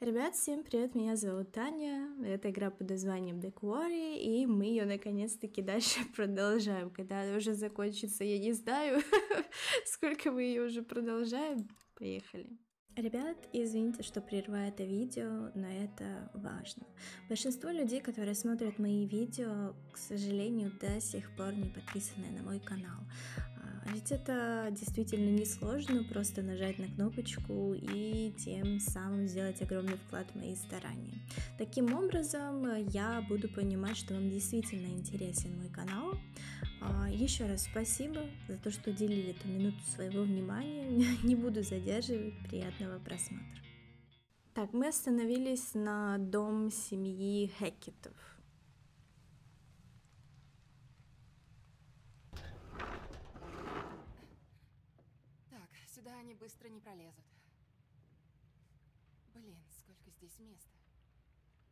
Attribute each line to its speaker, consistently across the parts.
Speaker 1: Ребят, всем привет, меня зовут Таня, это игра под названием The Quarry, и мы ее наконец-таки дальше продолжаем. Когда она уже закончится, я не знаю, сколько мы ее уже продолжаем. Поехали. Ребят, извините, что прерываю это видео, но это важно. Большинство людей, которые смотрят мои видео, к сожалению, до сих пор не подписаны на мой канал. Ведь это действительно несложно, просто нажать на кнопочку и тем самым сделать огромный вклад в мои старания. Таким образом, я буду понимать, что вам действительно интересен мой канал. А, Еще раз спасибо за то, что уделили эту минуту своего внимания. Не буду задерживать. Приятного просмотра. Так, мы остановились на дом семьи Хекетов.
Speaker 2: Так, сюда они быстро не пролезут. Блин, сколько здесь места.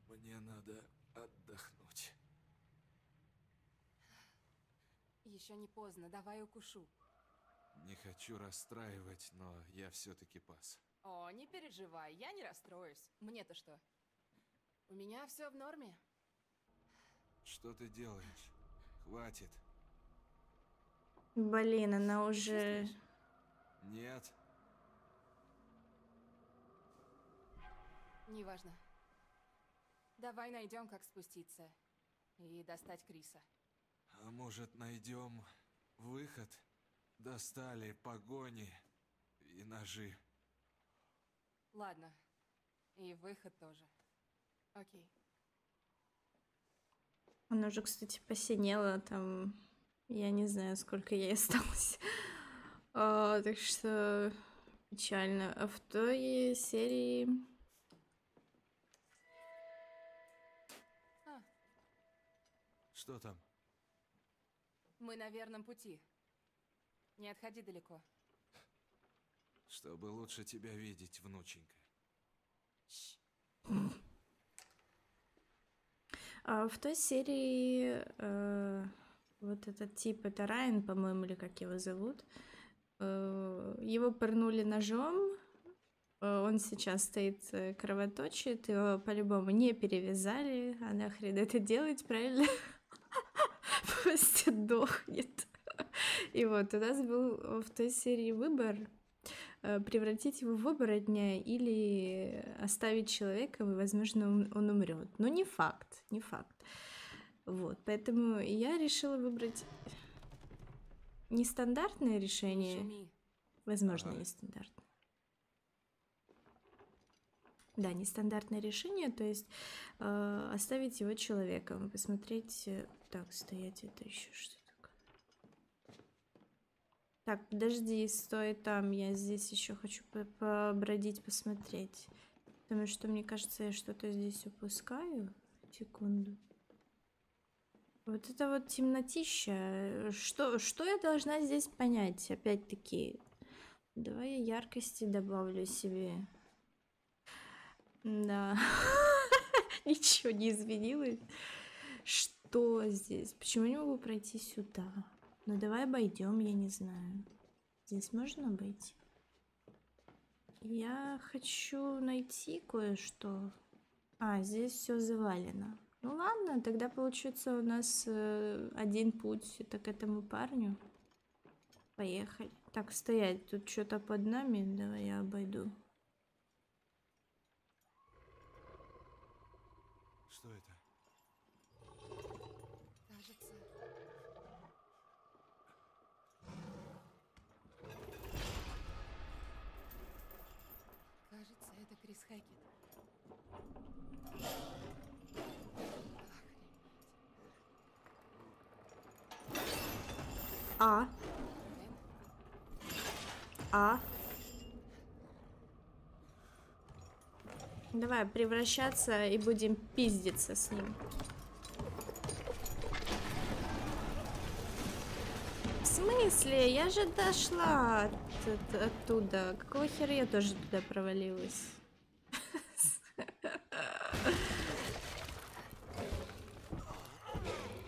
Speaker 3: Мне надо отдохнуть.
Speaker 2: Еще не поздно, давай укушу.
Speaker 3: Не хочу расстраивать, но я все-таки пас.
Speaker 2: О, не переживай, я не расстроюсь. Мне-то что? У меня все в норме.
Speaker 3: Что ты делаешь? Хватит.
Speaker 1: Блин, она уже...
Speaker 3: Нет.
Speaker 2: Неважно. Давай найдем, как спуститься. И достать Криса.
Speaker 3: А может найдем выход? Достали погони и ножи.
Speaker 2: Ладно. И выход тоже. Окей.
Speaker 1: Она уже, кстати, посинела там... Я не знаю, сколько ей осталось. А, так что печально. А в той серии...
Speaker 3: Что там?
Speaker 2: мы на верном пути. Не отходи далеко.
Speaker 3: Чтобы лучше тебя видеть, внученька.
Speaker 1: А в той серии э, вот этот тип, это Райан, по-моему, или как его зовут, э, его пырнули ножом, э, он сейчас стоит, э, кровоточит, его по-любому не перевязали, а нахрен это делать, правильно? Пусть дохнет. И вот у нас был в той серии выбор э, превратить его в оборотня или оставить человека, и, возможно, он, он умрет. Но не факт, не факт. Вот, поэтому я решила выбрать нестандартное решение. Возможно,
Speaker 3: Ага.
Speaker 1: нестандартное. Да, нестандартное решение, то есть э, оставить его человеком, посмотреть. Так, стоять, это еще что такое? Так, подожди, стой там, я здесь еще хочу по- побродить, посмотреть. Потому что, мне кажется, я что-то здесь упускаю. Секунду. Вот это вот темнотища. Что, что я должна здесь понять? Опять-таки, давай я яркости добавлю себе. Да. Ничего не изменилось. Что здесь? Почему не могу пройти сюда? Ну давай обойдем, я не знаю. Здесь можно обойти? Я хочу найти кое-что. А, здесь все завалено. Ну ладно, тогда получится у нас э, один путь это к этому парню. Поехали. Так, стоять, тут что-то под нами. Давай я обойду.
Speaker 3: Что это?
Speaker 2: Кажется... Кажется, Хэкет.
Speaker 1: А, а. Давай превращаться и будем пиздиться с ним. В смысле? Я же дошла от- от- оттуда. Какого хера я тоже туда провалилась?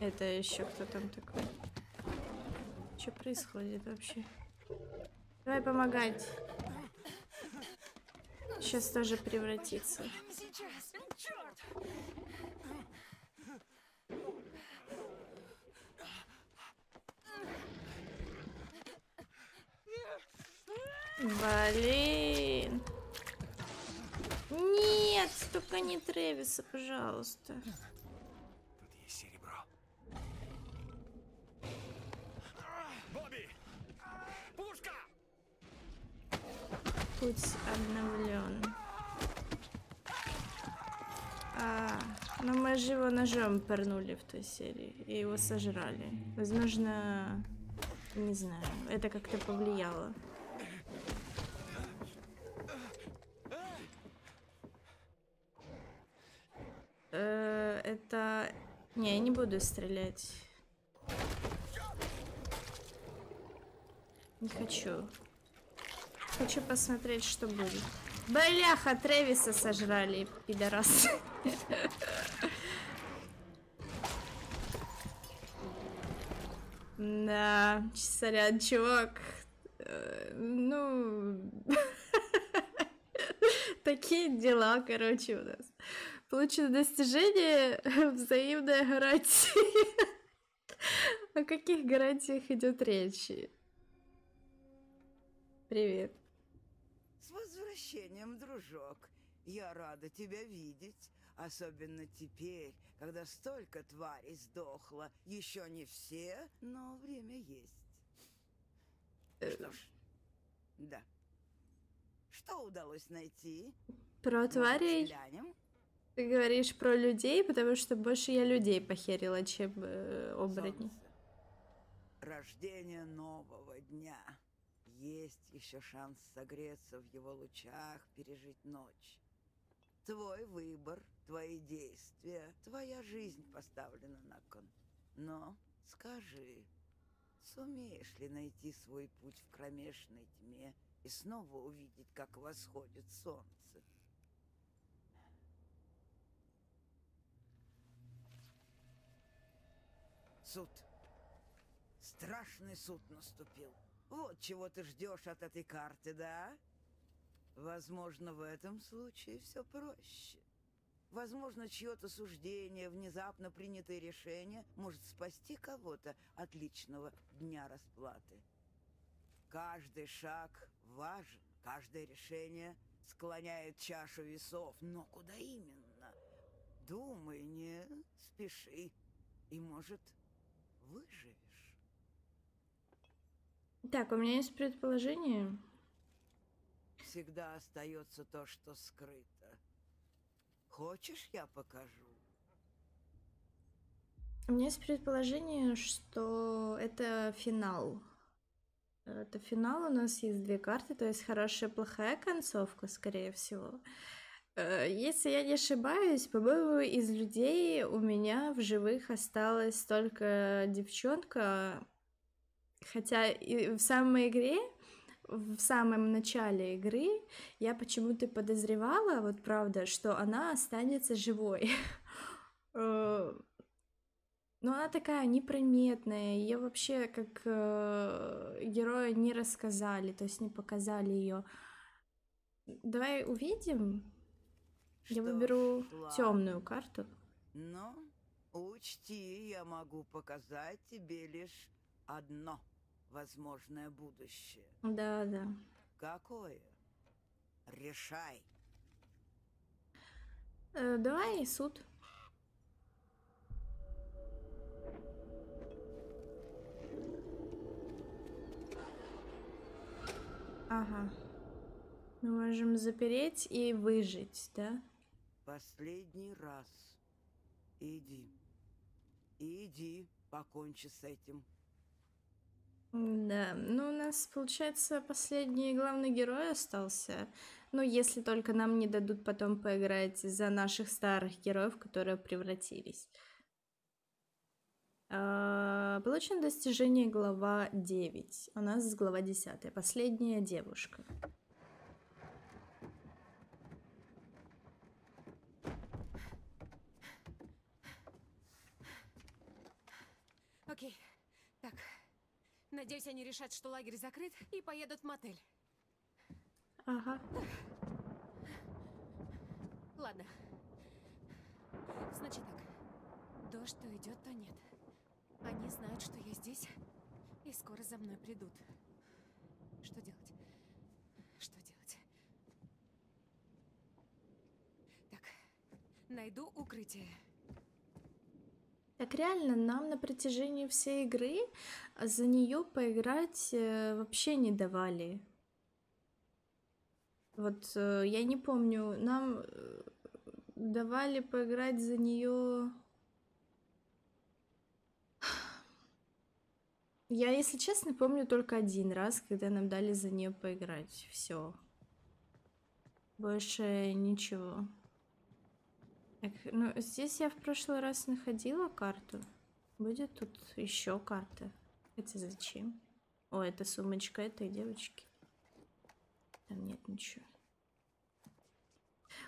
Speaker 1: Это еще кто там такой? Что происходит вообще? Давай помогать. сейчас тоже!
Speaker 4: Черт!
Speaker 1: Блин. Нет, только не Тревиса, пожалуйста.
Speaker 3: Тут есть серебро.
Speaker 4: Бобби! Пушка!
Speaker 1: Путь обновлен. А, но мы же его ножом пырнули в той серии и его сожрали. Возможно, не знаю, это как-то повлияло. Э, это... Не, я не буду стрелять. Не хочу. Хочу посмотреть, что будет. Бляха, Тревиса сожрали, пидорас. Да, сорян, чувак. Э, Ну... Такие дела, короче, у нас. Получено достижение взаимная гарантия. О каких гарантиях идет речь? Привет.
Speaker 5: Возвращением, дружок. Я рада тебя видеть. Особенно теперь, когда столько тварей сдохло. Еще не все, но время есть. Что ж, да. Что удалось найти?
Speaker 1: Про тварей
Speaker 5: взглянем?
Speaker 1: ты говоришь про людей, потому что больше я людей похерила, чем э, оборотней.
Speaker 5: Солнце. Рождение нового дня. Есть еще шанс согреться в его лучах, пережить ночь. Твой выбор, твои действия, твоя жизнь поставлена на кон. Но скажи, сумеешь ли найти свой путь в кромешной тьме и снова увидеть, как восходит солнце? Суд. Страшный суд наступил. Вот чего ты ждешь от этой карты, да? Возможно, в этом случае все проще. Возможно, чье-то суждение, внезапно принятое решение может спасти кого-то от личного дня расплаты. Каждый шаг важен, каждое решение склоняет чашу весов. Но куда именно? Думай, не спеши. И, может, выживешь.
Speaker 1: Так, у меня есть предположение.
Speaker 5: Всегда остается то, что скрыто. Хочешь, я покажу?
Speaker 1: У меня есть предположение, что это финал. Это финал, у нас есть две карты, то есть хорошая и плохая концовка, скорее всего. Э, Если я не ошибаюсь, по-моему, из людей у меня в живых осталась только девчонка, хотя и в самой игре, в самом начале игры я почему-то подозревала, вот правда, что она останется живой. Э, Но она такая неприметная, ее вообще как э, героя не рассказали, то есть не показали ее. Давай увидим. Я
Speaker 5: Что
Speaker 1: выберу
Speaker 5: ж, ладно.
Speaker 1: темную карту.
Speaker 5: Но учти, я могу показать тебе лишь одно возможное будущее.
Speaker 1: Да, да.
Speaker 5: Какое? Решай.
Speaker 1: Э, давай суд. Ага. Мы можем запереть и выжить, да?
Speaker 5: Последний раз. Иди. Иди, покончи с этим.
Speaker 1: Да, ну у нас, получается, последний главный герой остался. Ну, если только нам не дадут потом поиграть за наших старых героев, которые превратились. А, Получено достижение глава 9. У нас глава 10. Последняя девушка.
Speaker 2: Окей. Так. Надеюсь, они решат, что лагерь закрыт, и поедут в мотель.
Speaker 1: Ага.
Speaker 2: ладно. Значит так. Дождь то идет, то нет. Они знают, что я здесь, и скоро за мной придут. Что делать? Что делать? Так, найду укрытие.
Speaker 1: Так реально, нам на протяжении всей игры за нее поиграть э, вообще не давали. Вот э, я не помню, нам э, давали поиграть за нее. Я, если честно, помню только один раз, когда нам дали за нее поиграть. Все. Больше ничего. Ну, здесь я в прошлый раз находила карту. Будет тут еще карта. Это зачем? О, это сумочка этой девочки. Там нет ничего.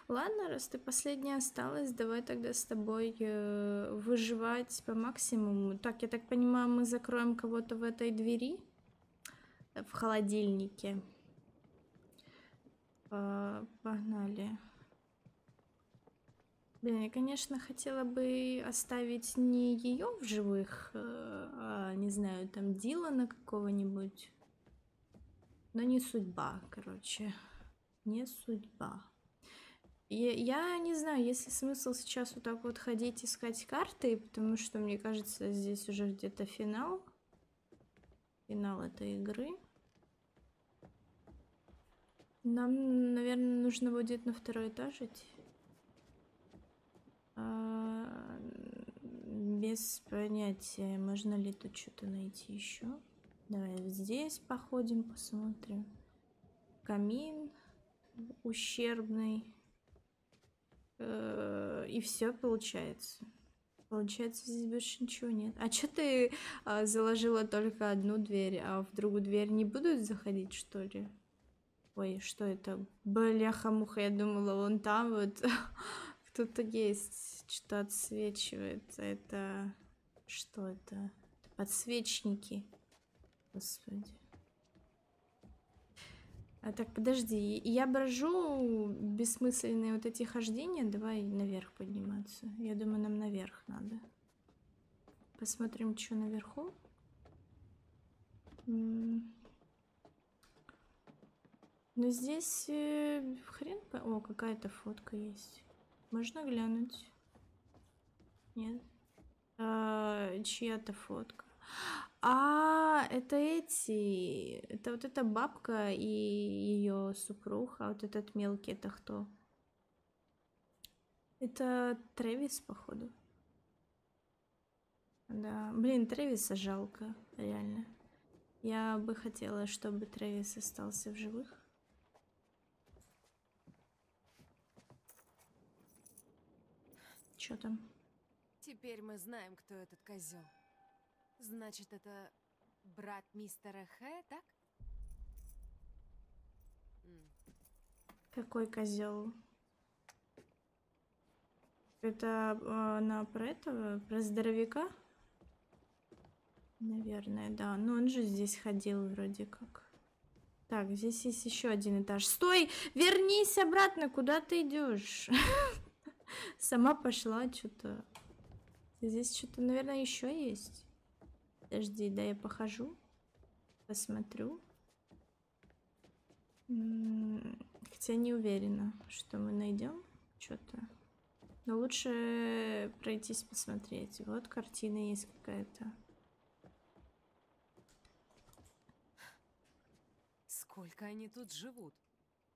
Speaker 1: Ладно, раз ты последняя осталась, давай тогда с тобой э, выживать по максимуму. Так, я так понимаю, мы закроем кого-то в этой двери. В холодильнике. Э, погнали. Блин, я, конечно, хотела бы оставить не ее в живых, э, а, не знаю, там Дилана какого-нибудь. Но не судьба, короче. Не судьба. Я, я не знаю, есть ли смысл сейчас вот так вот ходить искать карты, потому что, мне кажется, здесь уже где-то финал. Финал этой игры. Нам, наверное, нужно будет на второй этаж идти. А, без понятия, можно ли тут что-то найти еще. Давай здесь походим, посмотрим. Камин ущербный. Э, И все получается. Получается, здесь больше ничего нет. А что ты а, заложила только одну дверь, а в другую дверь не будут заходить, что ли? Ой, что это? Бляха-муха, я думала, вон там вот кто-то есть, что отсвечивает. Это... Что это? Подсвечники. Господи. А так, подожди, я брожу бессмысленные вот эти хождения. Давай наверх подниматься. Я думаю, нам наверх надо. Посмотрим, что наверху. М. Ну, здесь э, хрен... О, какая-то фотка есть. Можно глянуть? Нет? А, чья-то фотка. А, это эти. Это вот эта бабка и ее супруг, а вот этот мелкий это кто? Это Трэвис, походу. Да, блин, Трэвиса жалко, реально. Я бы хотела, чтобы Трэвис остался в живых. Чё там?
Speaker 2: Теперь мы знаем, кто этот козел. Значит, это брат мистера Хэ, так?
Speaker 1: Какой козел? Это э, она про этого, про здоровяка? Наверное, да. Ну, он же здесь ходил вроде как. Так, здесь есть еще один этаж. Стой! Вернись обратно! Куда ты идешь? Сама пошла что-то. Здесь что-то, наверное, еще есть. Подожди, да я похожу. Посмотрю. Хотя не уверена, что мы найдем что-то. Но лучше пройтись посмотреть. Вот картина есть какая-то.
Speaker 2: Сколько они тут живут?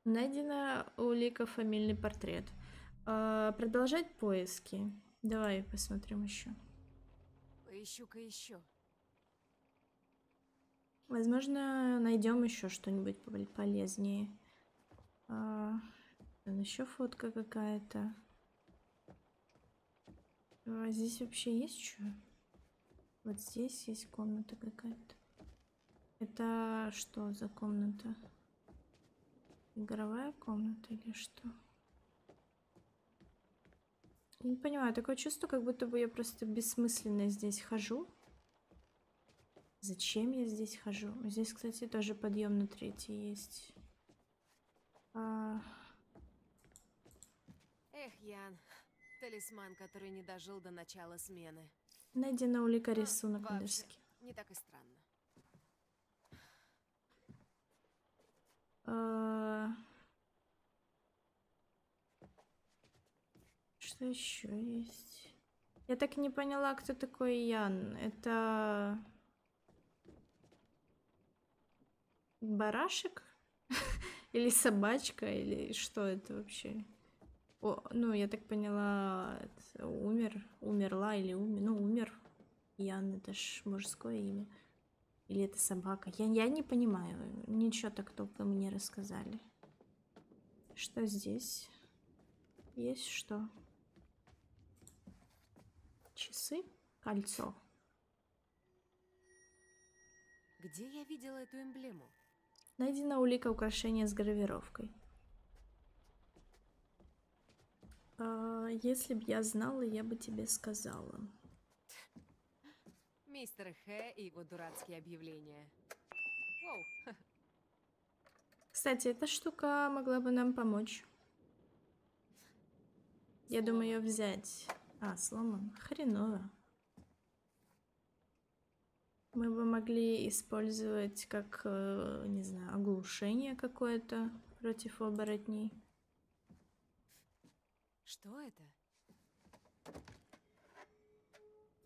Speaker 1: Найдена улика фамильный портрет. А, продолжать поиски. Давай посмотрим еще.
Speaker 2: Поищу-ка еще.
Speaker 1: Возможно, найдем еще что-нибудь пол- полезнее. А, там еще фотка какая-то. А здесь вообще есть что? Вот здесь есть комната какая-то. Это что за комната? Игровая комната или что? Я Не понимаю, такое чувство, как будто бы я просто бессмысленно здесь хожу. Зачем я здесь хожу? Здесь, кстати, тоже подъем на третий есть. А,
Speaker 2: Эх, Ян, талисман, который не дожил до начала смены.
Speaker 1: Найдено у лика
Speaker 2: Ну,
Speaker 1: рисунок
Speaker 2: вообще,
Speaker 1: доске.
Speaker 2: Не так и странно.
Speaker 1: А, Что еще есть? Я так и не поняла, кто такой Ян. Это барашек? Или собачка? Или что это вообще? О, ну, я так поняла, умер, умерла или умер, ну, умер. Ян, это ж мужское имя. Или это собака? Я, я не понимаю. Ничего так толком не рассказали. Что здесь? Есть что? Часы? Кольцо.
Speaker 2: Где я видела эту эмблему?
Speaker 1: Найдена улика украшения с гравировкой. А, если б я знала, я бы тебе сказала.
Speaker 2: Мистер Хэ и его дурацкие объявления. Воу,
Speaker 1: Кстати, эта штука могла бы нам помочь. Я думаю ее взять. А, сломан. Хреново. Мы бы могли использовать как, э, не знаю, оглушение какое-то против оборотней.
Speaker 2: что это?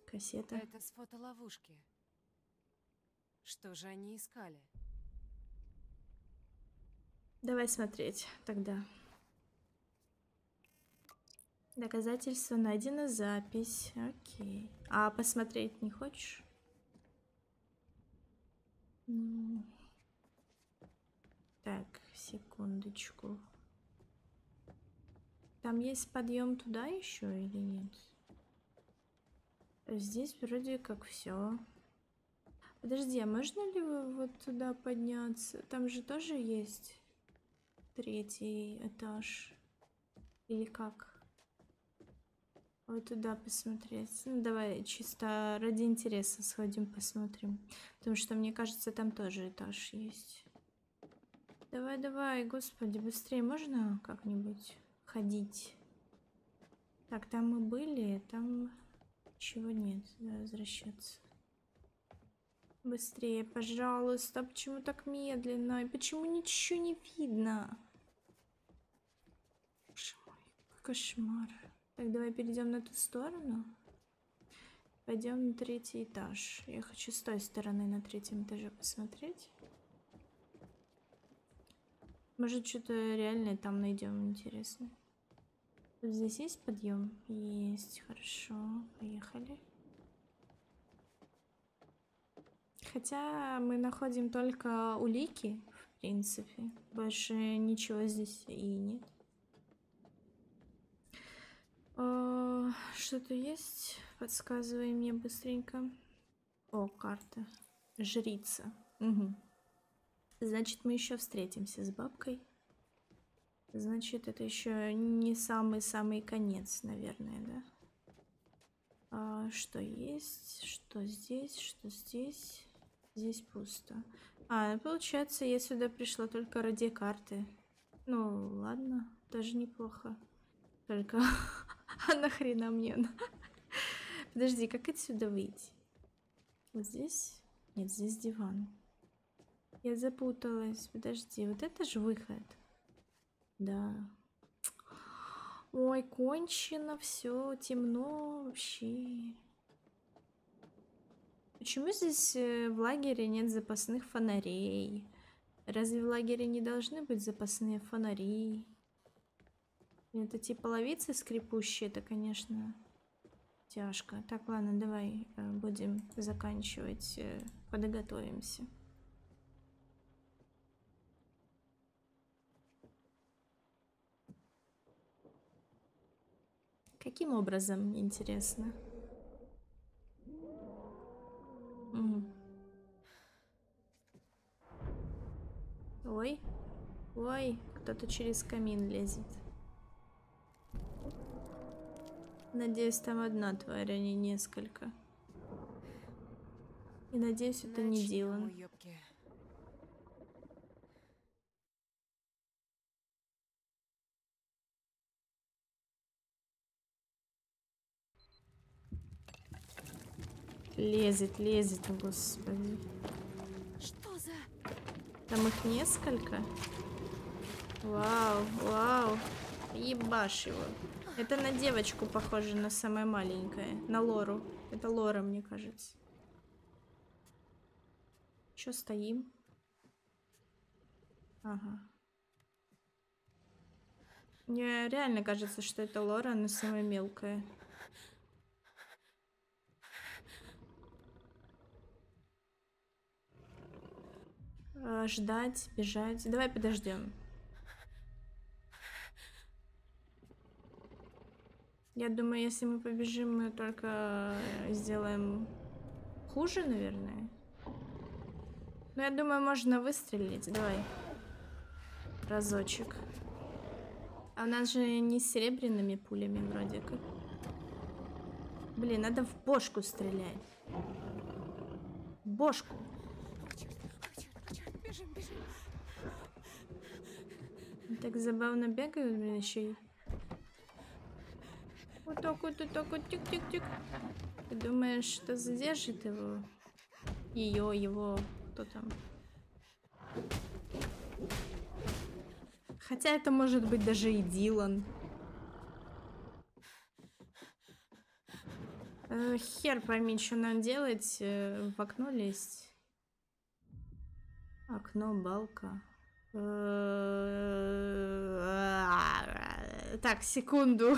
Speaker 1: Кассета.
Speaker 2: Это с фотоловушки. Что же они искали?
Speaker 1: Давай смотреть тогда. Доказательство найдено, запись. Окей. А посмотреть не хочешь? Так, секундочку. Там есть подъем туда еще или нет? Здесь вроде как все. Подожди, а можно ли вот туда подняться? Там же тоже есть третий этаж. Или как? Вот туда посмотреть. Ну, давай чисто ради интереса сходим посмотрим. Потому что мне кажется, там тоже этаж есть. Давай, давай, господи, быстрее можно как-нибудь ходить? Так, там мы были, там чего нет. Давай возвращаться. Быстрее, пожалуйста. Почему так медленно? И почему ничего не видно? Какой кошмар. Так, давай перейдем на ту сторону. Пойдем на третий этаж. Я хочу с той стороны на третьем этаже посмотреть. Может, что-то реальное там найдем интересно. Вот здесь есть подъем? Есть, хорошо. Поехали. Хотя мы находим только улики, в принципе. Больше ничего здесь и нет. А, Что-то есть? Подсказывай мне быстренько. О, карта. Жрица. Мгм. Значит, мы еще встретимся с бабкой. Значит, это еще не самый-самый конец, наверное, да? А, что есть? Что здесь? Что здесь? Здесь пусто. А, получается, я сюда пришла только ради карты. Ну, ладно, тоже неплохо. Только, а нахрена мне? Подожди, как отсюда выйти? Вот здесь? Нет, здесь диван. Я запуталась. Подожди, вот это же выход. Да. Ой, кончено, все темно вообще. Почему здесь э, в лагере нет запасных фонарей? Разве в лагере не должны быть запасные фонари? Это типа половицы скрипущие, это, конечно, тяжко. Так, ладно, давай э, будем заканчивать, э, подготовимся. Каким образом, интересно? Ой, ой, кто-то через камин лезет. Надеюсь, там одна тварь, а не несколько. И надеюсь, это
Speaker 2: Начнем, не
Speaker 1: Дилан.
Speaker 2: Ёбки.
Speaker 1: Лезет, лезет, господи.
Speaker 2: Что за...
Speaker 1: Там их несколько? Вау, вау. Ебашь его. Это на девочку похоже, на самое маленькое. На Лору. Это Лора, мне кажется. Чё стоим? Ага. Мне реально кажется, что это Лора, она самая мелкая. А, ждать, бежать. Давай подождем. Я думаю, если мы побежим, мы только сделаем хуже, наверное. Но я думаю, можно выстрелить. Давай. Разочек. А у нас же не с серебряными пулями вроде как. Блин, надо в бошку стрелять. Бошку. Так забавно бегают, блин, еще и. Вот так вот, вот так вот, тик-тик-тик. Ты думаешь, что задержит его? Ее, его, кто там? Хотя это может быть даже и Дилан. Э, хер пойми, что нам делать. э, в окно лезть. Окно, балка. Э, Так, секунду.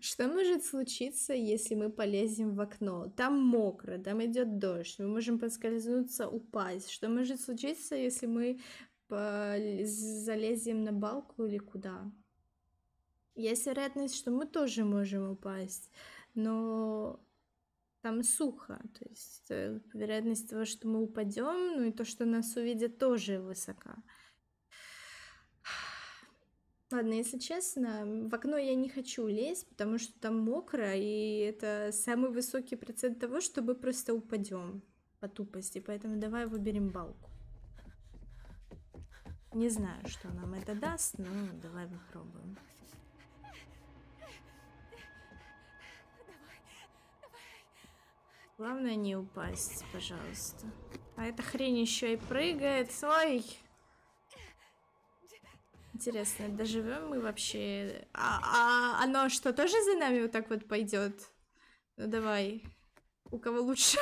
Speaker 1: Что может случиться, если мы полезем в окно? Там мокро, там идет дождь, мы можем поскользнуться, упасть. Что может случиться, если мы залезем на балку или куда? Есть вероятность, что мы тоже можем упасть, но там сухо, то есть э, вероятность того, что мы упадем, ну и то, что нас увидят, тоже высока. Ладно, если честно, в окно я не хочу лезть, потому что там мокро, и это самый высокий процент того, что мы просто упадем по тупости, поэтому давай выберем балку. Не знаю, что нам это даст, но давай попробуем. Главное не упасть, пожалуйста. А эта хрень еще и прыгает. Ой! Интересно, доживем мы вообще? А, а оно что, тоже за нами вот так вот пойдет? Ну давай. У кого лучше?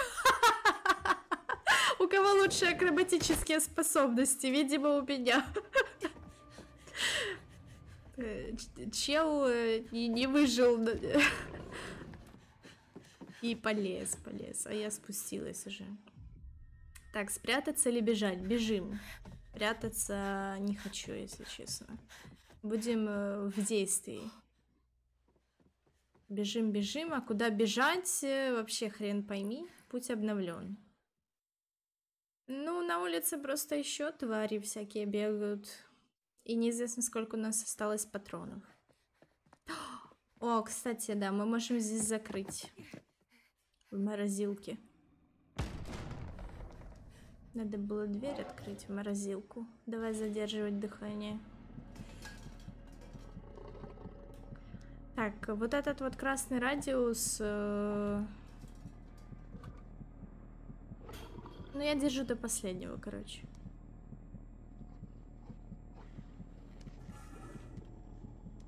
Speaker 1: У кого лучше акробатические способности? Видимо, у меня. Э, Чел э, не не выжил. И полез, полез. А я спустилась уже. Так, спрятаться или бежать? Бежим. Прятаться не хочу, если честно. Будем э, в действии. Бежим, бежим. А куда бежать? э, Вообще хрен пойми. Путь обновлен. Ну, на улице просто еще твари всякие бегают. И неизвестно, сколько у нас осталось патронов. О, кстати, да, мы можем здесь закрыть. В морозилке. Надо было дверь открыть в морозилку. Давай задерживать дыхание. Так, вот этот вот красный радиус... э, Ну, я держу до последнего, короче.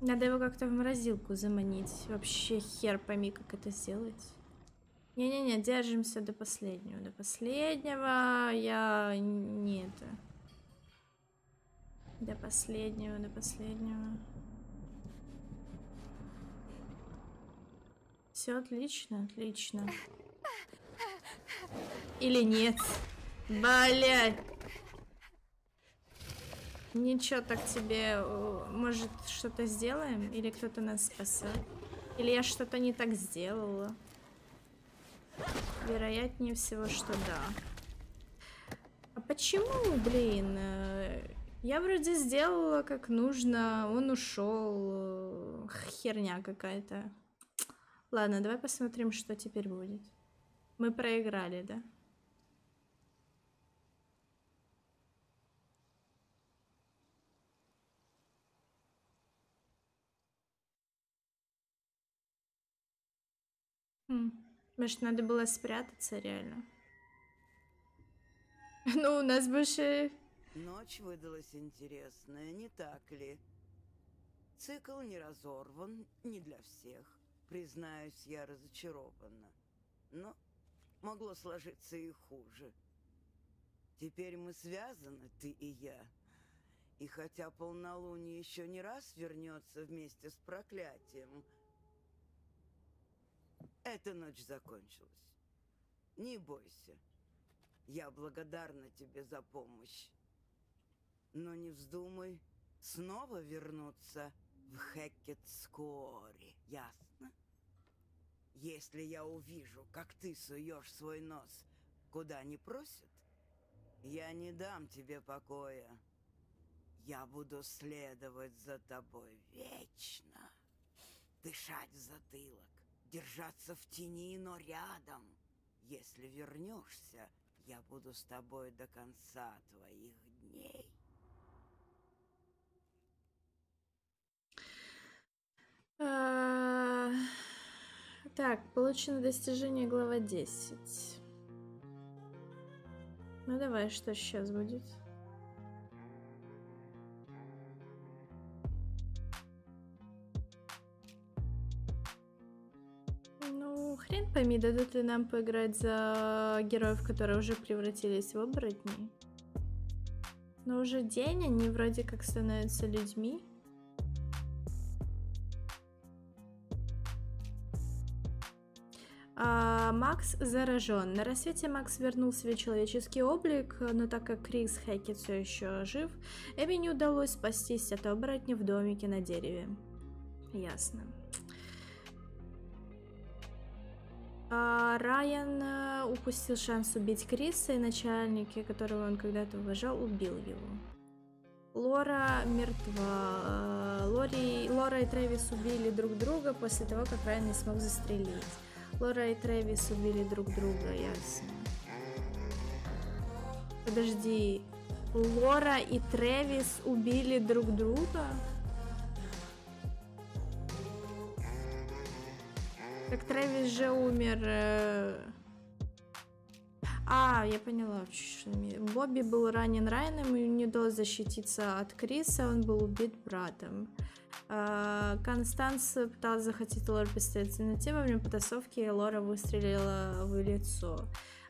Speaker 1: Надо его как-то в морозилку заманить. Вообще хер пойми, как это сделать. Не-не-не, держимся до последнего. До последнего я не это. До последнего, до последнего. Все отлично, отлично. Или нет? Блять. Ничего так тебе, может, что-то сделаем? Или кто-то нас спасет? Или я что-то не так сделала? Вероятнее всего, что да. А почему, блин? э, Я вроде сделала как нужно, он ушел. э, Херня какая-то. Ладно, давай посмотрим, что теперь будет. Мы проиграли, да? Хм. Может, надо было спрятаться реально. Ну, у нас больше...
Speaker 5: Ночь выдалась интересная, не так ли? Цикл не разорван, не для всех. Признаюсь, я разочарована. Но могло сложиться и хуже. Теперь мы связаны, ты и я. И хотя полнолуние еще не раз вернется вместе с проклятием, эта ночь закончилась. Не бойся. Я благодарна тебе за помощь. Но не вздумай снова вернуться в Хеккетскори, ясно? Если я увижу, как ты суешь свой нос, куда не просят, я не дам тебе покоя. Я буду следовать за тобой вечно. Дышать в затылок, держаться в тени, но рядом. Если вернешься, я буду с тобой до конца твоих дней.
Speaker 1: А, Так, получено достижение глава 10. Ну давай, что сейчас будет? Хрен пойми, дадут ли нам поиграть за героев, которые уже превратились в оборотней. Но уже день, они вроде как становятся людьми. А, Макс заражен. На рассвете Макс вернул себе человеческий облик, но так как Крис Хэкет все еще жив, Эми не удалось спастись от оборотня в домике на дереве. Ясно. Райан э, упустил шанс убить Криса, и начальники, которого он когда-то уважал, убил его. Лора мертва. Э, Лори, Лора и Трэвис убили друг друга после того, как Райан не смог застрелить. Лора и Трэвис убили друг друга, ясно. Подожди. Лора и Трэвис убили друг друга? Так Трэвис же умер. э. А, я поняла. Бобби был ранен Райаном и не удалось защититься от Криса, он был убит братом. А, Констанс пыталась захватить Лору пистолет в темноте, во время потасовки Лора выстрелила в лицо.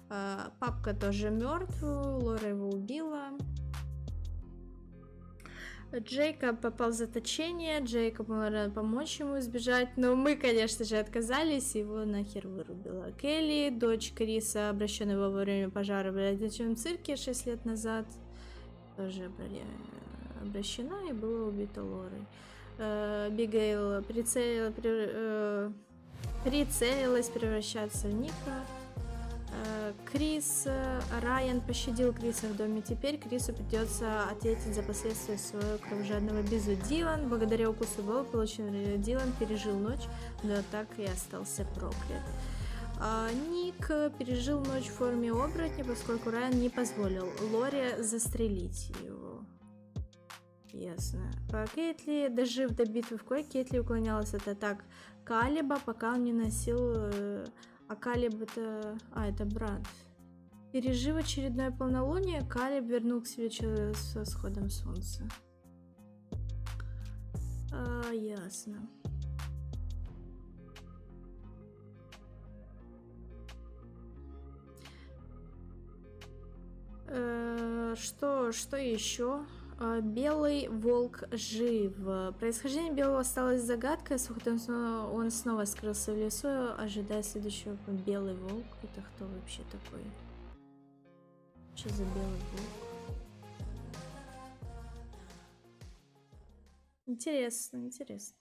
Speaker 1: А, Папка тоже мертв, Лора его убила. Джейкоб попал в заточение, Джейкоб надо помочь ему избежать, но мы, конечно же, отказались, его нахер вырубила. Келли, дочь Криса, обращенного во время пожара в радиационном цирке 6 лет назад, тоже обра- обращена и была убита Лорой. Э, Бигейл э, прицелилась превращаться в Ника. Э, Крис, э, Райан пощадил Криса в доме. Теперь Крису придется ответить за последствия своего кровожадного безу. Дилан, благодаря укусу Боба, полученный Дилан, пережил ночь, но так и остался проклят. А, Ник э, пережил ночь в форме оборотня, поскольку Райан не позволил Лоре застрелить его. Ясно. Кейтли, дожив до битвы в Кой, Кейтли уклонялась от атак Калиба, пока он не носил... А Калиб это... А, это брат. Пережив очередное полнолуние, Калиб вернул к себе человека со сходом солнца. А, ясно. Э, Что, что еще? А, Белый волк жив. Происхождение белого осталось загадкой, снова- он снова скрылся в лесу, ожидая следующего. Белый волк? Это кто вообще такой? Что за белый волк? Интересно, интересно.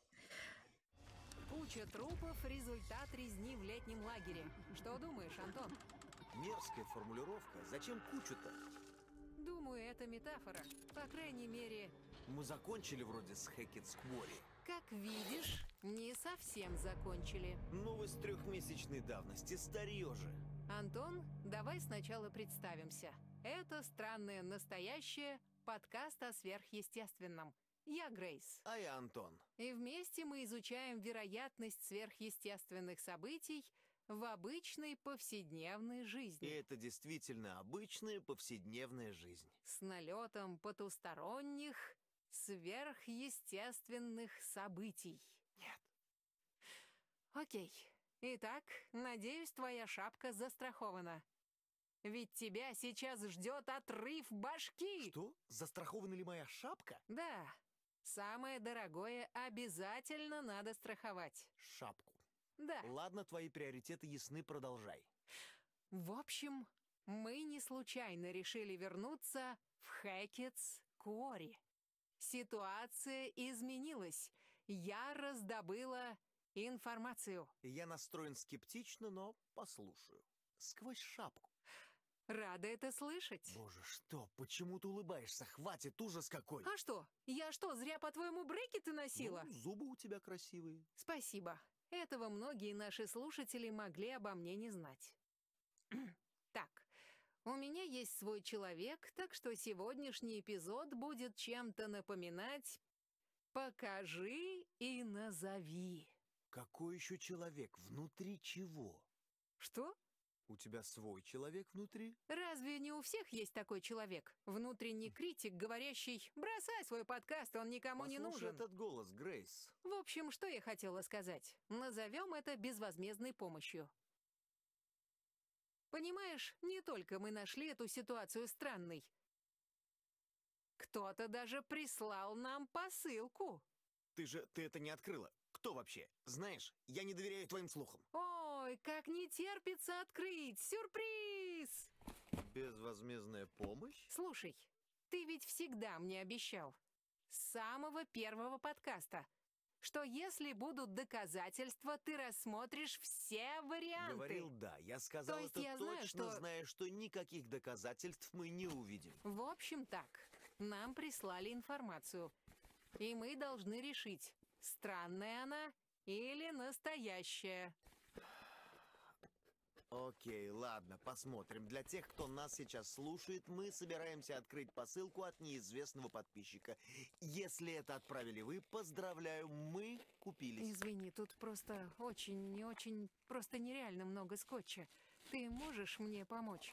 Speaker 2: Куча трупов – результат резни в летнем лагере. Что думаешь, Антон?
Speaker 6: Мерзкая формулировка. Зачем кучу-то?
Speaker 2: Думаю, это метафора. По крайней мере,
Speaker 6: Мы закончили вроде с Хэкет Сквори.
Speaker 2: как видишь, не совсем закончили.
Speaker 6: Новость трехмесячной давности, старье же.
Speaker 2: Антон, давай сначала представимся. Это «Странное настоящее» подкаст о сверхъестественном. Я Грейс.
Speaker 6: А я Антон.
Speaker 2: И вместе мы изучаем вероятность сверхъестественных событий в обычной повседневной
Speaker 6: И
Speaker 2: жизни.
Speaker 6: это действительно обычная повседневная жизнь.
Speaker 2: С налетом потусторонних, сверхъестественных событий.
Speaker 6: Нет.
Speaker 2: Окей. Итак, надеюсь, твоя шапка застрахована. Ведь тебя сейчас ждет отрыв башки.
Speaker 6: Что? Застрахована ли моя шапка?
Speaker 2: Да. Самое дорогое обязательно надо страховать.
Speaker 6: Шапку.
Speaker 2: Да.
Speaker 6: Ладно, твои приоритеты ясны, продолжай.
Speaker 2: В общем, мы не случайно решили вернуться в Хэкетс Куори. Ситуация изменилась. Я раздобыла информацию.
Speaker 6: Я настроен скептично, но послушаю. Сквозь шапку.
Speaker 2: Рада это слышать.
Speaker 6: Боже, что? Почему ты улыбаешься? Хватит, ужас какой!
Speaker 2: А что, я что, зря, по-твоему, брекеты носила?
Speaker 6: Ну, зубы у тебя красивые.
Speaker 2: Спасибо. Этого многие наши слушатели могли обо мне не знать. Так, у меня есть свой человек, так что сегодняшний эпизод будет чем-то напоминать «Покажи и назови».
Speaker 6: Какой еще человек? Внутри чего?
Speaker 2: Что?
Speaker 6: У тебя свой человек внутри?
Speaker 2: Разве не у всех есть такой человек? Внутренний критик, говорящий «бросай свой подкаст, он никому не
Speaker 6: Послушай
Speaker 2: нужен».
Speaker 6: этот голос, Грейс.
Speaker 2: В общем, что я хотела сказать? Назовем это безвозмездной помощью. Понимаешь, не только мы нашли эту ситуацию странной. Кто-то даже прислал нам посылку.
Speaker 6: Ты же, ты это не открыла. Кто вообще? Знаешь, я не доверяю твоим слухам.
Speaker 2: Ой, как не терпится открыть! Сюрприз!
Speaker 6: Безвозмездная помощь?
Speaker 2: Слушай, ты ведь всегда мне обещал, с самого первого подкаста, что если будут доказательства, ты рассмотришь все варианты.
Speaker 6: Говорил да. Я сказал
Speaker 2: То есть
Speaker 6: это
Speaker 2: я знаю,
Speaker 6: точно,
Speaker 2: что-
Speaker 6: зная, что никаких доказательств мы не увидим.
Speaker 2: В общем так, нам прислали информацию, и мы должны решить, странная она или настоящая.
Speaker 6: Окей, ладно, посмотрим. Для тех, кто нас сейчас слушает, мы собираемся открыть посылку от неизвестного подписчика. Если это отправили вы, поздравляю, мы купились.
Speaker 2: Извини, тут просто очень, не очень, просто нереально много скотча. Ты можешь мне помочь?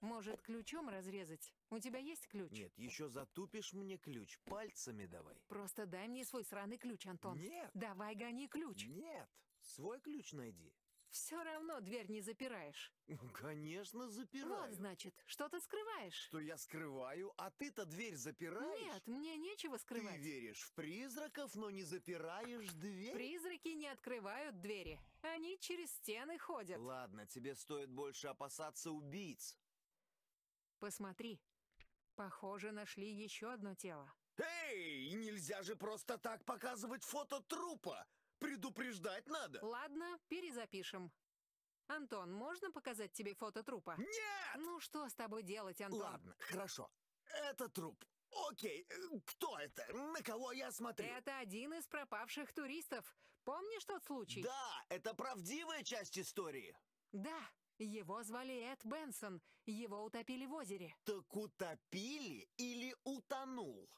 Speaker 2: Может, ключом разрезать? У тебя есть ключ?
Speaker 6: Нет, еще затупишь мне ключ. Пальцами давай.
Speaker 2: Просто дай мне свой сраный ключ, Антон.
Speaker 6: Нет.
Speaker 2: Давай гони ключ.
Speaker 6: Нет, свой ключ найди.
Speaker 2: Все равно дверь не запираешь.
Speaker 6: Конечно, запираю.
Speaker 2: Вот, значит, что ты скрываешь.
Speaker 6: Что я скрываю, а ты-то дверь запираешь?
Speaker 2: Нет, мне нечего
Speaker 6: Ты
Speaker 2: скрывать.
Speaker 6: веришь в призраков, но не запираешь дверь?
Speaker 2: Призраки не открывают двери. Они через стены ходят.
Speaker 6: Ладно, тебе стоит больше опасаться убийц.
Speaker 2: Посмотри. Похоже, нашли еще одно тело.
Speaker 6: Эй, нельзя же просто так показывать фото трупа! Предупреждать надо!
Speaker 2: Ладно, перезапишем. Антон, можно показать тебе фото трупа?
Speaker 6: Нет!
Speaker 2: Ну что с тобой делать, Антон?
Speaker 6: Ладно, хорошо. Это труп. Окей, э, кто это? На кого я смотрю?
Speaker 2: Это один из пропавших туристов. Помнишь тот случай?
Speaker 6: Да, это правдивая часть истории.
Speaker 2: Да. Его звали Эд Бенсон. Его утопили в озере.
Speaker 6: Так утопили или утонул?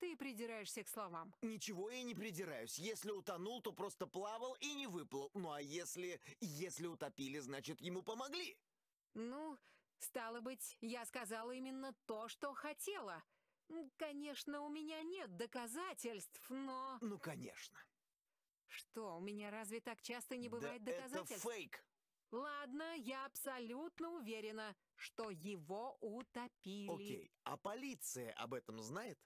Speaker 2: Ты придираешься к словам.
Speaker 6: Ничего я не придираюсь. Если утонул, то просто плавал и не выплыл. Ну а если... Если утопили, значит, ему помогли.
Speaker 2: Ну, стало быть, я сказала именно то, что хотела. Конечно, у меня нет доказательств, но...
Speaker 6: Ну, конечно.
Speaker 2: Что, у меня разве так часто не бывает
Speaker 6: да это
Speaker 2: доказательств?
Speaker 6: фейк.
Speaker 2: Ладно, я абсолютно уверена, что его утопили.
Speaker 6: Окей, а полиция об этом знает?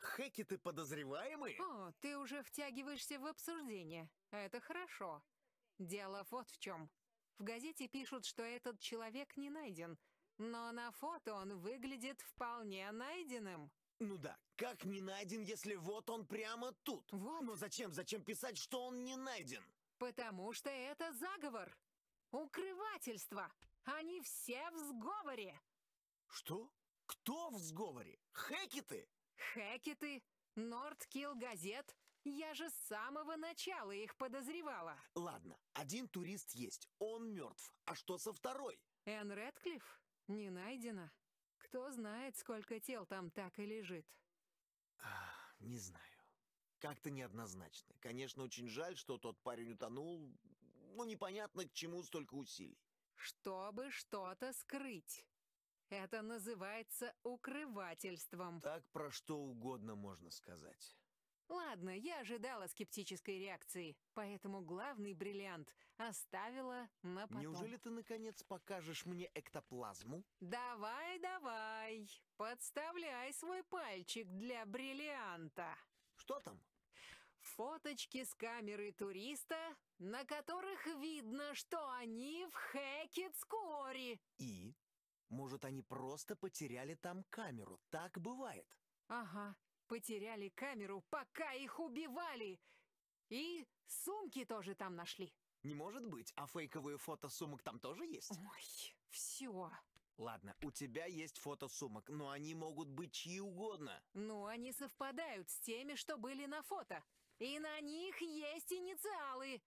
Speaker 6: Хэкеты подозреваемые?
Speaker 2: О, ты уже втягиваешься в обсуждение. Это хорошо. Дело вот в чем. В газете пишут, что этот человек не найден, но на фото он выглядит вполне найденным.
Speaker 6: Ну да, как не найден, если вот он прямо тут?
Speaker 2: Вот.
Speaker 6: Но зачем, зачем писать, что он не найден?
Speaker 2: Потому что это заговор. Укрывательство. Они все в сговоре.
Speaker 6: Что? Кто в сговоре? Хэкеты?
Speaker 2: Хэкеты, Нордкилл газет. Я же с самого начала их подозревала.
Speaker 6: Ладно, один турист есть, он мертв. А что со второй?
Speaker 2: Энн Рэдклифф не найдена. Кто знает, сколько тел там так и лежит.
Speaker 6: Не знаю. Как-то неоднозначно. Конечно, очень жаль, что тот парень утонул. ну, непонятно к чему столько усилий.
Speaker 2: Чтобы что-то скрыть. Это называется укрывательством.
Speaker 6: Так про что угодно можно сказать.
Speaker 2: Ладно, я ожидала скептической реакции, поэтому главный бриллиант оставила на потом.
Speaker 6: Неужели ты, наконец, покажешь мне эктоплазму?
Speaker 2: Давай, давай, подставляй свой пальчик для бриллианта.
Speaker 6: Что там?
Speaker 2: Фоточки с камеры туриста, на которых видно, что они в Хэкетскоре.
Speaker 6: И? Может, они просто потеряли там камеру? Так бывает.
Speaker 2: Ага, потеряли камеру, пока их убивали. И сумки тоже там нашли.
Speaker 6: Не может быть, а фейковые фото сумок там тоже есть?
Speaker 2: Ой, все.
Speaker 6: Ладно, у тебя есть фото сумок, но они могут быть чьи угодно.
Speaker 2: Ну, они совпадают с теми, что были на фото. И на них есть инициалы.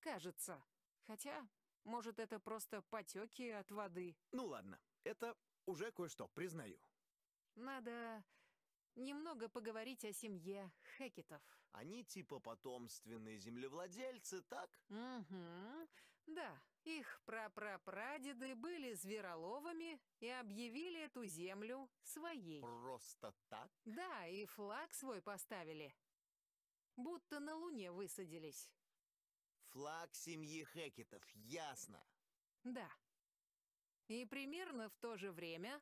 Speaker 2: Кажется. Хотя, может, это просто потеки от воды.
Speaker 6: Ну ладно, это уже кое-что, признаю.
Speaker 2: Надо немного поговорить о семье Хекетов.
Speaker 6: Они типа потомственные землевладельцы, так?
Speaker 2: Угу. Да, их прапрапрадеды были звероловами и объявили эту землю своей.
Speaker 6: Просто так?
Speaker 2: Да, и флаг свой поставили. Будто на Луне высадились.
Speaker 6: Флаг семьи Хекетов, ясно.
Speaker 2: Да. И примерно в то же время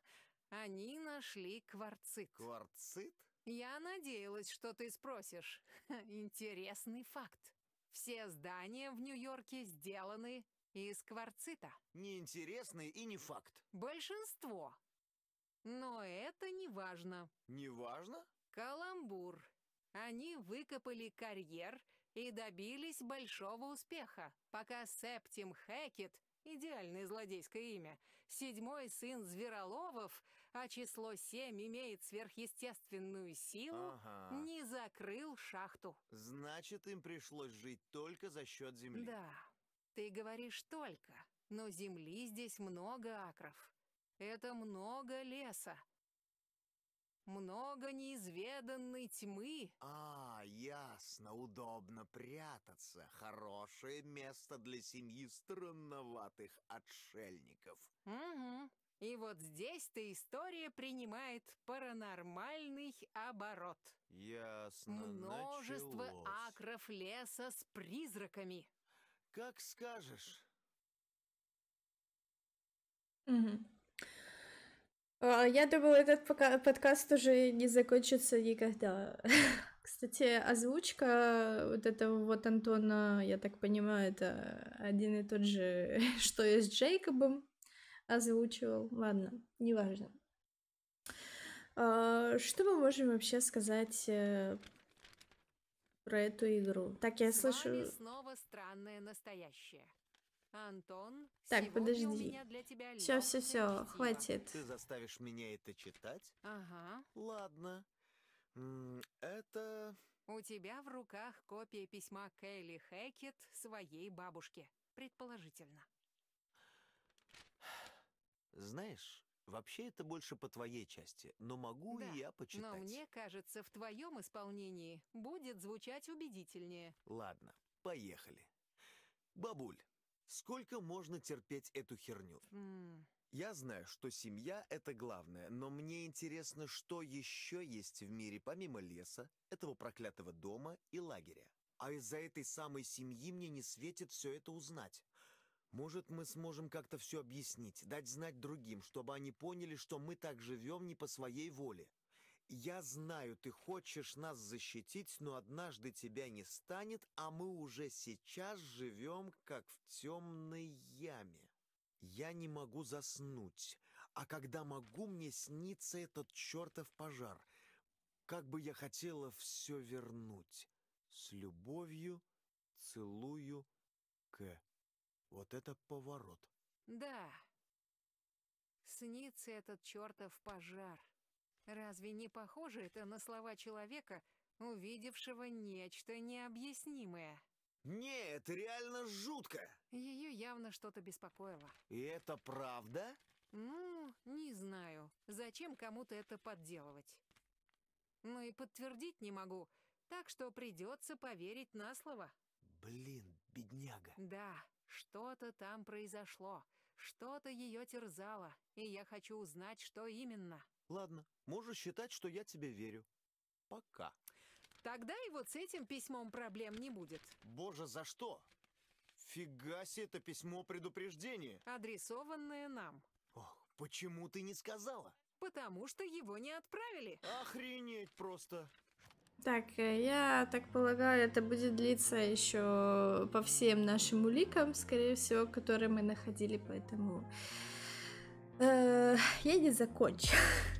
Speaker 2: они нашли кварцит.
Speaker 6: Кварцит?
Speaker 2: Я надеялась, что ты спросишь. Интересный факт. Все здания в Нью-Йорке сделаны из кварцита.
Speaker 6: Неинтересный и не факт.
Speaker 2: Большинство. Но это не важно.
Speaker 6: Не важно?
Speaker 2: Каламбур. Они выкопали карьер и добились большого успеха, пока Септим Хэкет, идеальное злодейское имя, седьмой сын Звероловов, а число семь имеет сверхъестественную силу,
Speaker 6: Ага.
Speaker 2: не закрыл шахту.
Speaker 6: Значит, им пришлось жить только за счет земли.
Speaker 2: Да, ты говоришь только, но земли здесь много акров. Это много леса. Много неизведанной тьмы.
Speaker 6: А, ясно, удобно прятаться. Хорошее место для семьи странноватых отшельников.
Speaker 2: Угу. И вот здесь-то история принимает паранормальный оборот.
Speaker 6: Ясно,
Speaker 2: Множество
Speaker 6: началось.
Speaker 2: акров леса с призраками.
Speaker 6: Как скажешь.
Speaker 1: Мгм. А, Я думала, этот подкаст уже не закончится никогда. Кстати, озвучка вот этого вот Антона, я так понимаю, это один и тот же, что и с Джейкобом озвучивал. Ладно, неважно. А, Что мы можем вообще сказать э, про эту игру? Так, я слышу...
Speaker 2: снова странное настоящее. Антон,
Speaker 1: Так, подожди. Все, все, все, хватит.
Speaker 6: Ты заставишь меня это читать?
Speaker 2: Ага.
Speaker 6: Ладно. М, Это...
Speaker 2: У тебя в руках копия письма Келли Хэкет своей бабушке, предположительно.
Speaker 6: Знаешь, вообще это больше по твоей части, но могу
Speaker 2: Да,
Speaker 6: и я почитать.
Speaker 2: Но мне кажется, в твоем исполнении будет звучать убедительнее.
Speaker 6: Ладно, поехали. Бабуль, сколько можно терпеть эту херню?
Speaker 2: М,
Speaker 6: Я знаю, что семья — это главное, но мне интересно, что еще есть в мире помимо леса, этого проклятого дома и лагеря. А из-за этой самой семьи мне не светит все это узнать. Может, мы сможем как-то все объяснить, дать знать другим, чтобы они поняли, что мы так живем не по своей воле. Я знаю, ты хочешь нас защитить, но однажды тебя не станет, а мы уже сейчас живем как в темной яме. Я не могу заснуть, а когда могу, мне снится этот чертов пожар. Как бы я хотела все вернуть. С любовью целую К. Вот это поворот.
Speaker 2: Да. Снится этот чертов пожар. Разве не похоже это на слова человека, увидевшего нечто необъяснимое?
Speaker 6: Не, это реально жутко.
Speaker 2: Ее явно что-то беспокоило.
Speaker 6: И это правда?
Speaker 2: Ну, не знаю, зачем кому-то это подделывать. Ну и подтвердить не могу, так что придется поверить на слово.
Speaker 6: Блин, бедняга.
Speaker 2: Да, что-то там произошло. Что-то ее терзало, и я хочу узнать, что именно.
Speaker 6: Ладно, можешь считать, что я тебе верю. Пока.
Speaker 2: Тогда и вот с этим письмом проблем не будет.
Speaker 6: Боже, за что? Фига себе, это письмо предупреждения.
Speaker 2: Адресованное нам.
Speaker 6: Ох, почему ты не сказала?
Speaker 2: Потому что его не отправили.
Speaker 6: Охренеть просто.
Speaker 1: Так, э, я так полагаю, это будет длиться еще по всем нашим уликам, скорее всего, которые мы находили, поэтому э, я не закончу.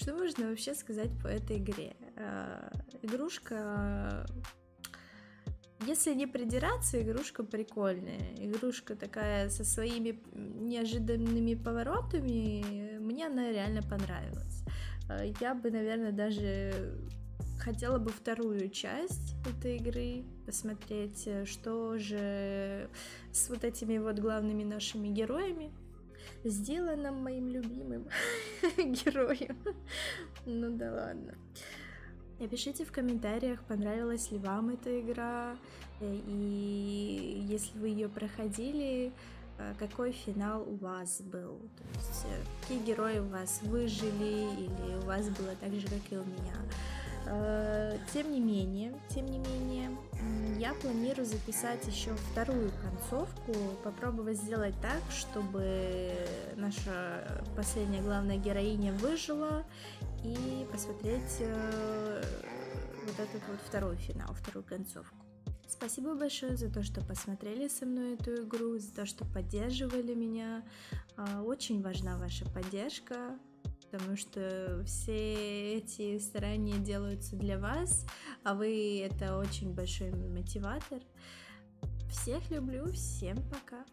Speaker 1: Что можно вообще сказать по этой игре? Э, игрушка, если не придираться, игрушка прикольная. Игрушка такая со своими неожиданными поворотами. Мне она реально понравилась. Э, я бы, наверное, даже хотела бы вторую часть этой игры посмотреть, э, что же с вот этими вот главными нашими героями сделано моим любимым героем. Ну да ладно. Напишите в комментариях, понравилась ли вам эта игра, э, и если вы ее проходили, э, какой финал у вас был. То есть, какие герои у вас выжили, или у вас было так же, как и у меня. Э, тем не менее, тем не менее, я планирую записать еще вторую концовку, попробовать сделать так, чтобы наша последняя главная героиня выжила и посмотреть э, вот этот вот второй финал, вторую концовку. Спасибо большое за то, что посмотрели со мной эту игру, за то, что поддерживали меня. Э, очень важна ваша поддержка потому что все эти старания делаются для вас, а вы это очень большой мотиватор. Всех люблю, всем пока.